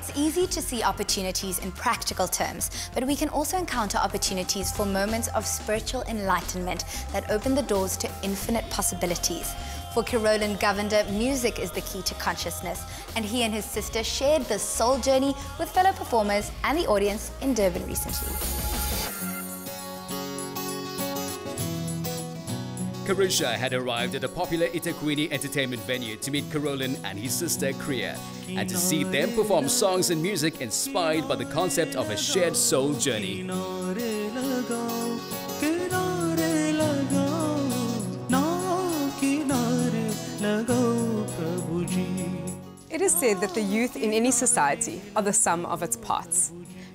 It's easy to see opportunities in practical terms, but we can also encounter opportunities for moments of spiritual enlightenment that open the doors to infinite possibilities. For Kerolin Govender, music is the key to consciousness, and he and his sister shared this soul journey with fellow performers and the audience in Durban recently. Karusha had arrived at a popular eThekwini entertainment venue to meet Kerolin and his sister Kriya, and to see them perform songs and music inspired by the concept of a shared soul journey. It is said that the youth in any society are the sum of its parts.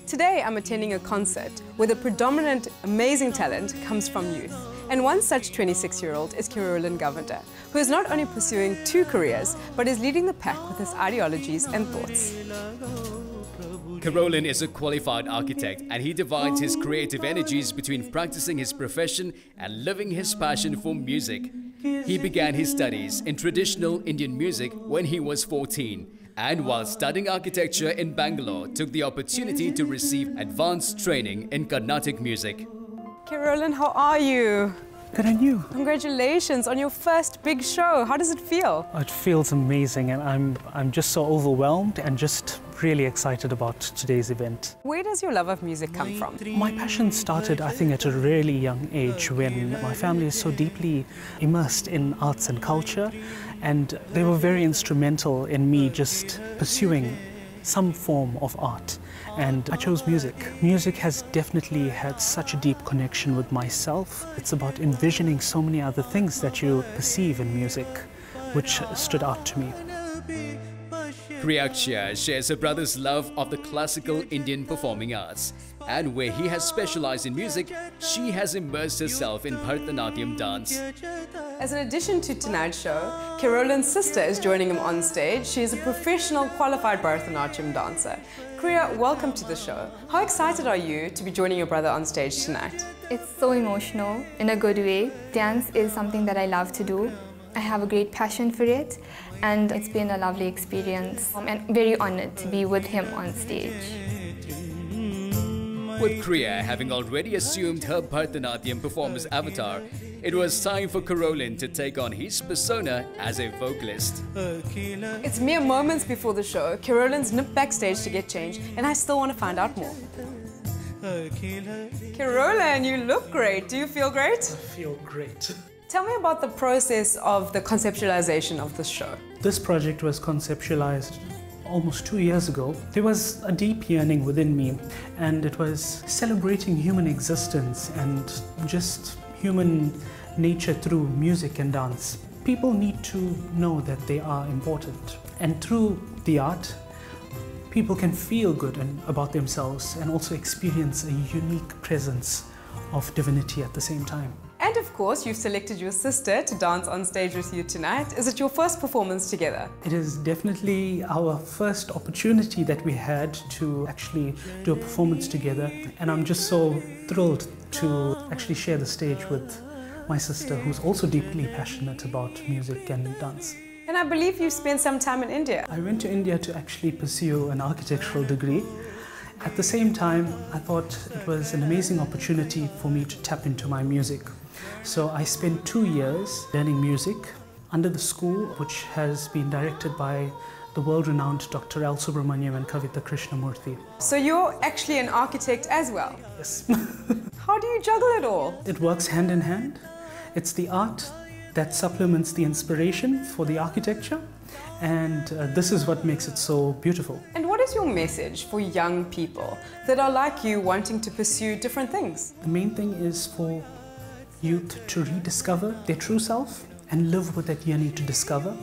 Today I'm attending a concert where the predominant amazing talent comes from youth. And one such 26-year-old is Kerolin Govender, who is not only pursuing two careers, but is leading the pack with his ideologies and thoughts. Kerolin is a qualified architect and he divides his creative energies between practicing his profession and living his passion for music. He began his studies in traditional Indian music when he was 14 and while studying architecture in Bangalore took the opportunity to receive advanced training in Carnatic music. Kerolin, how are you? Good on you. Congratulations on your first big show. How does it feel? It feels amazing and I'm, I'm just so overwhelmed and just really excited about today's event. Where does your love of music come from? My passion started, I think, at a really young age when my family is so deeply immersed in arts and culture and they were very instrumental in me just pursuing some form of art and I chose music. Music has definitely had such a deep connection with myself. It's about envisioning so many other things that you perceive in music, which stood out to me. Kriyakshia shares her brother's love of the classical Indian performing arts. And where he has specialized in music, she has immersed herself in Bharatanatyam dance. As an addition to tonight's show, Kerolin's sister is joining him on stage. She is a professional qualified Bharatanatyam dancer. Kriya, welcome to the show. How excited are you to be joining your brother on stage tonight? It's so emotional in a good way. Dance is something that I love to do. I have a great passion for it and it's been a lovely experience. I'm very honored to be with him on stage. With Kriya having already assumed her Bharatanatyam performer's avatar, it was time for Kerolin to take on his persona as a vocalist. It's mere moments before the show. Kerolin's nipped backstage to get changed, and I still want to find out more. Kerolin, you look great. Do you feel great? I feel great. Tell me about the process of the conceptualization of this show. This project was conceptualized almost two years ago, there was a deep yearning within me, and it was celebrating human existence and just human nature through music and dance. People need to know that they are important, and through the art, people can feel good and, about themselves and also experience a unique presence of divinity at the same time. And of course, you've selected your sister to dance on stage with you tonight. Is it your first performance together? It is definitely our first opportunity that we had to actually do a performance together. And I'm just so thrilled to actually share the stage with my sister, who's also deeply passionate about music and dance. And I believe you spent some time in India. I went to India to actually pursue an architectural degree. At the same time, I thought it was an amazing opportunity for me to tap into my music. So I spent two years learning music under the school, which has been directed by the world-renowned Dr. L. Subramaniam and Kavita Krishnamurthy. So you're actually an architect as well? Yes. How do you juggle it all? It works hand in hand. It's the art that supplements the inspiration for the architecture and uh, this is what makes it so beautiful. And is your message for young people that are like you wanting to pursue different things? The main thing is for youth to rediscover their true self and live with that yearning to discover.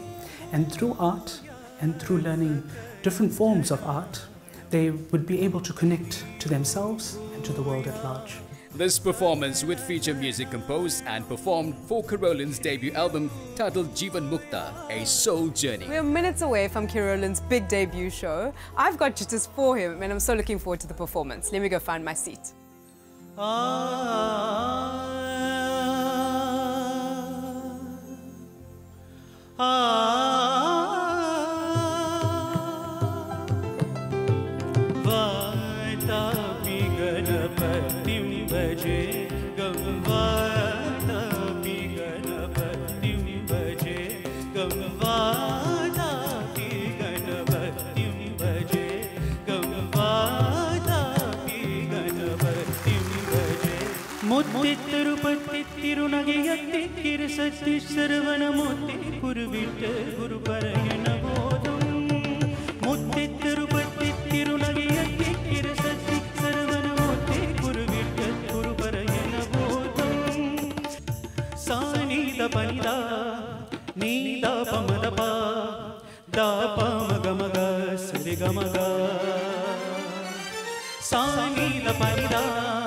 And through art and through learning different forms of art, they would be able to connect to themselves and to the world at large. This performance would feature music composed and performed for Kerolin's debut album titled Jivan Mukta, A Soul Journey. We're minutes away from Kerolin's big debut show. I've got jitters for him and I'm so looking forward to the performance. Let me go find my seat. Ah. Tirupati திருநகையத்தை திரு சத்தி சரவணமூர்த்தி குருவிட்டு குருபரங்கன போதும் முத்தி திருப்பத்தி திருநகையத்தை திரு சத்தி சரவணமூர்த்தி குருவிட்டு குருபரங்கன போதும் சாநீத பனிதா நீத பமதபா दा पमगमग सरिगमग सानील परिदा